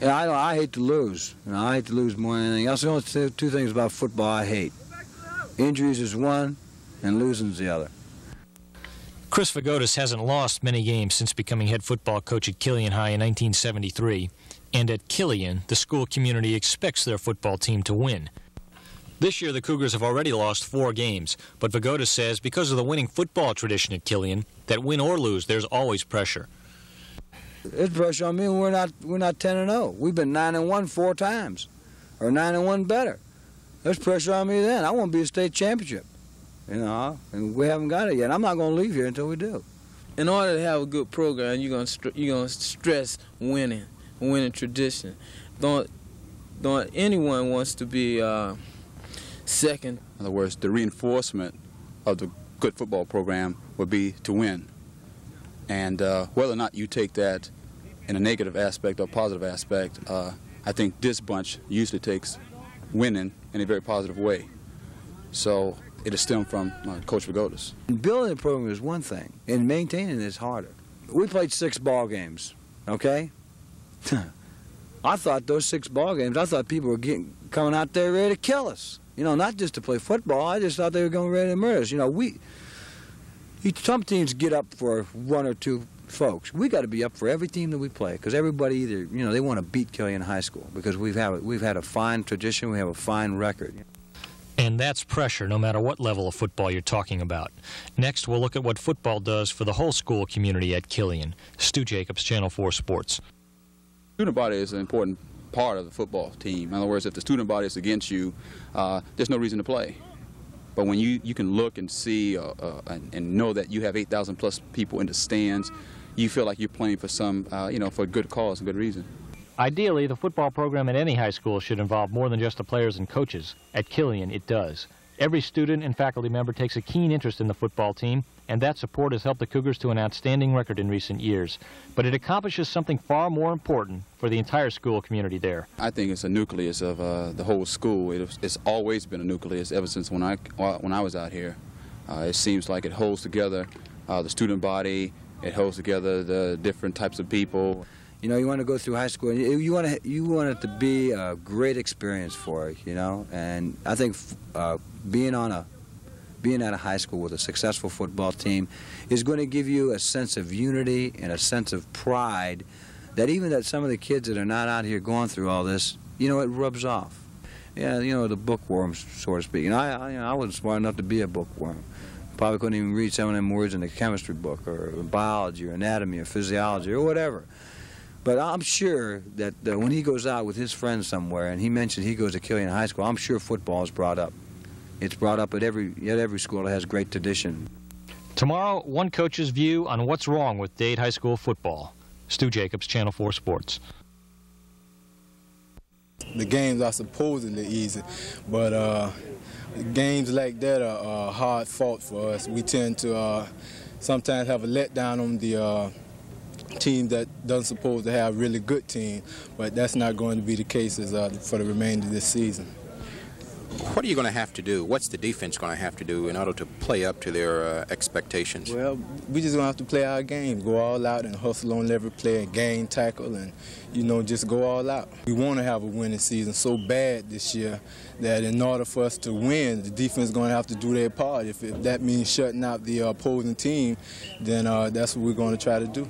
Yeah, I, I hate to lose. You know, I hate to lose more than anything else. The only two, two things about football I hate. Injuries is one, and losing is the other. Chris Vagotis hasn't lost many games since becoming head football coach at Killian High in 1973. And at Killian, the school community expects their football team to win. This year, the Cougars have already lost four games, but Vagotis says because of the winning football tradition at Killian, that win or lose, there's always pressure. It's pressure on me. We're not we're not 10 and 0. We've been 9 and 1 four times, or 9 and 1 better. There's pressure on me then. I want to be a state championship, you know, and we haven't got it yet. I'm not going to leave here until we do. In order to have a good program, you're going to you're going to stress winning, winning tradition. Don't don't anyone wants to be uh, second. In other words, the reinforcement of the good football program would be to win. And uh, whether or not you take that in a negative aspect or positive aspect, uh, I think this bunch usually takes winning in a very positive way. So it is stemmed from uh, Coach Vagotis. Building a program is one thing, and maintaining it is harder. We played six ball games, okay? I thought those six ball games, I thought people were getting, coming out there ready to kill us. You know, not just to play football. I just thought they were going ready to murder us. You know, we some teams get up for one or two folks. We got to be up for every team that we play because everybody either you know they want to beat Killian High School because we've had we've had a fine tradition, we have a fine record. And that's pressure, no matter what level of football you're talking about. Next, we'll look at what football does for the whole school community at Killian. Stu Jacobs, Channel 4 Sports. Student body is an important part of the football team. In other words, if the student body is against you, uh, there's no reason to play. But when you, you can look and see uh, uh, and, and, know that you have 8,000 plus people in the stands, you feel like you're playing for some, uh, you know, for a good cause and good reason. Ideally, the football program at any high school should involve more than just the players and coaches. At Killian, it does. Every student and faculty member takes a keen interest in the football team, and that support has helped the Cougars to an outstanding record in recent years. But it accomplishes something far more important for the entire school community there. I think it's a nucleus of uh, the whole school. It, it's always been a nucleus ever since when I, when I was out here. Uh, it seems like it holds together uh, the student body, it holds together the different types of people. You know, you want to go through high school, and you want to you want it to be a great experience for you. You know, and I think uh, being on a being at a high school with a successful football team is going to give you a sense of unity and a sense of pride that even that some of the kids that are not out here going through all this, you know, it rubs off. Yeah, you know, the bookworms, so to speak. I, I, you know, I wasn't smart enough to be a bookworm. Probably couldn't even read some of them words in a chemistry book or biology or anatomy or physiology or whatever. But I'm sure that when he goes out with his friends somewhere and he mentions he goes to Killian High School, I'm sure football is brought up. It's brought up at every at every school that has great tradition. Tomorrow, one coach's view on what's wrong with Dade High School football. Stu Jacobs, Channel 4 Sports. The games are supposedly easy, but uh, games like that are uh, hard fought for us. We tend to uh, sometimes have a letdown on the uh, team that doesn't suppose to have a really good team, but that's not going to be the case as, uh, for the remainder of this season. What are you going to have to do? What's the defense going to have to do in order to play up to their uh, expectations? Well, we just going to have to play our game, go all out and hustle on every play and gain tackle and, you know, just go all out. We want to have a winning season so bad this year that in order for us to win, the defense is going to have to do their part. If, if that means shutting out the opposing team, then uh, that's what we're going to try to do.